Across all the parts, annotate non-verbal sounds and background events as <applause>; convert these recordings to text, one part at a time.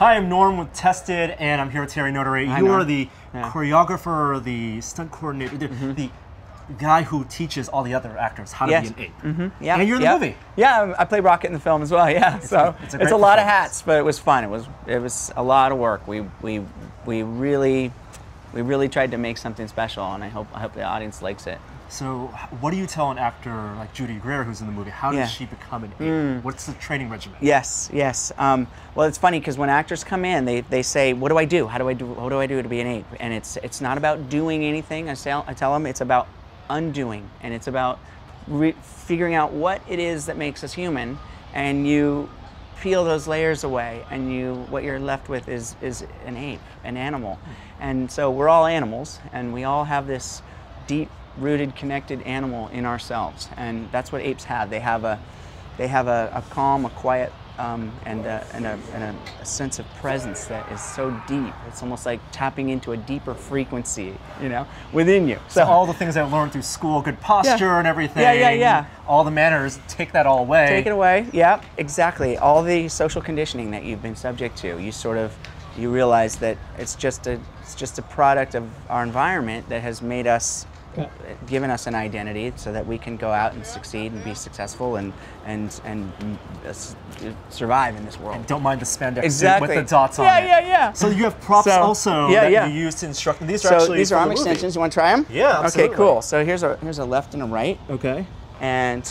Hi, I'm Norm with Tested, and I'm here with Terry Notary. Hi, you Norm. are the Yeah. choreographer, the stunt coordinator, the, the guy who teaches all the other actors how to Yes. be an ape. Mm-hmm. Yeah, And you're in the yeah. movie. Yeah, I played Rocket in the film as well. <laughs> Yeah, so it's it's a a, lot of hats, but it was fun. It was it was a lot of work. We we we really we really tried to make something special, and I hope I hope the audience likes it. So, what do you tell an actor like Judy Greer, who's in the movie? How Yeah. does she become an ape? What's the training regimen? Yes, yes. Um, well, it's funny because when actors come in, they, they say, "What do I do? How do I do? What do I do to be an ape?" And it's it's not about doing anything. I tell I tell them it's about undoing, and it's about re- figuring out what it is that makes us human, and you peel those layers away, and you what you're left with is is an ape, an animal, and so we're all animals, and we all have this deep rooted connected animal in ourselves and that's what apes have they have a they have a, a calm, a quiet, um, and, a, and, a, and a, a sense of presence that is so deep. It's almost like tapping into a deeper frequency, you know, within you. So all the things I learned through school, good posture and everything. Yeah, yeah, yeah. All the manners, take that all away. take it away. Yeah, exactly. All the social conditioning that you've been subject to, you sort of you realize that it's just a it's just a product of our environment that has made us given us an identity so that we can go out and succeed and be successful and and and uh, survive in this world. Don't mind the spandex Exactly. with the dots on Yeah, it. yeah, yeah. So you have props So- also yeah, that yeah. you use to instruct. These are So actually these are arm extensions. You want to try them? Yeah, absolutely. Okay, cool. So here's a here's a left and a right, Okay. and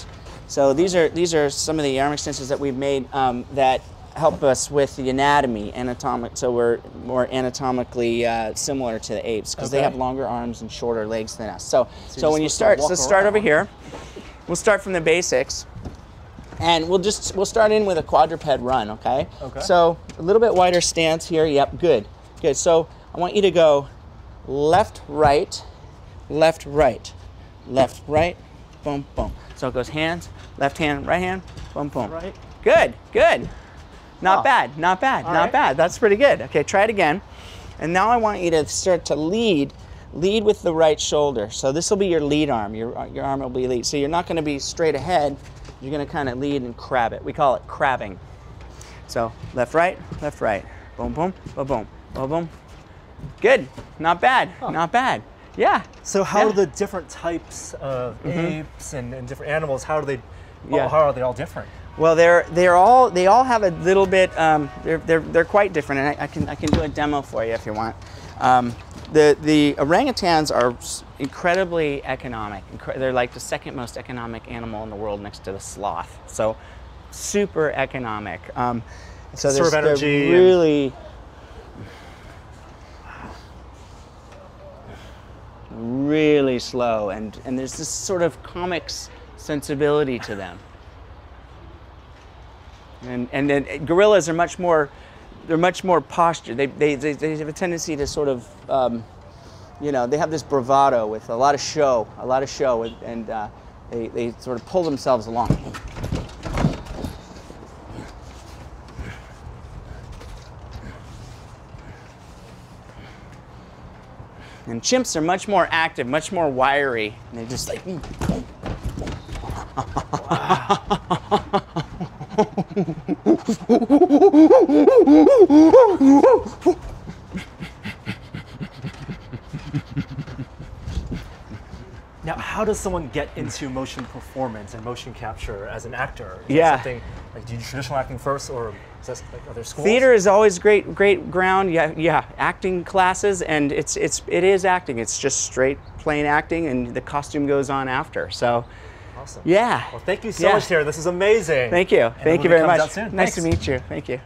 so these are these are some of the arm extensions that we've made um, that help us with the anatomy, anatomic. So we're more anatomically uh, similar to the apes because they have longer arms and shorter legs than us. So So so, when you start, so let's start over here. We'll start from the basics. And we'll just we'll start in with a quadruped run, okay? Okay. So a little bit wider stance here. Yep, good. Good. So I want you to go left, right, left, right, left, right, boom, boom. So it goes hands, left hand, right hand, boom, boom. Right. Good, good. Not Oh. bad, not bad, All not right. bad. That's pretty good. Okay, try it again. And now I want you to start to lead, lead with the right shoulder. So this will be your lead arm. Your, uh, your arm will be lead. So you're not going to be straight ahead. You're going to kind of lead and crab it. We call it crabbing. So left, right, left, right. Boom, boom, boom, boom, boom, boom. Good. Not bad. Not bad. Yeah. So how Yeah. do the different types of mm-hmm. apes and, and different animals? How do they? Yeah. How are they all different? Well, they're they're all they all have a little bit. Um, they're, they're they're quite different, and I, I can I can do a demo for you if you want. Um, the the orangutans are incredibly economic. They're like the second most economic animal in the world, next to the sloth. So, super economic. Um, so there's- they're and- really. Really slow, and, and there's this sort of comics sensibility to them. And, and then gorillas are much more, they're much more posture. They, they, they, they have a tendency to sort of, um, you know, they have this bravado with a lot of show, a lot of show, and, and uh, they, they sort of pull themselves along. And chimps are much more active, much more wiry. And they're just like, <laughs> Now, how does someone get into motion performance and motion capture as an actor? Is Yeah. Something like do you do traditional acting first, or is that like other schools? Theater is always great, great ground. Yeah, yeah, acting classes, and it's it's it is acting. It's just straight plain acting, and the costume goes on after. So, Awesome. yeah. Well, thank you so Yeah. much, Terry. This is amazing. Thank you. And Thank you very much. out soon. Nice to meet you. Thank you.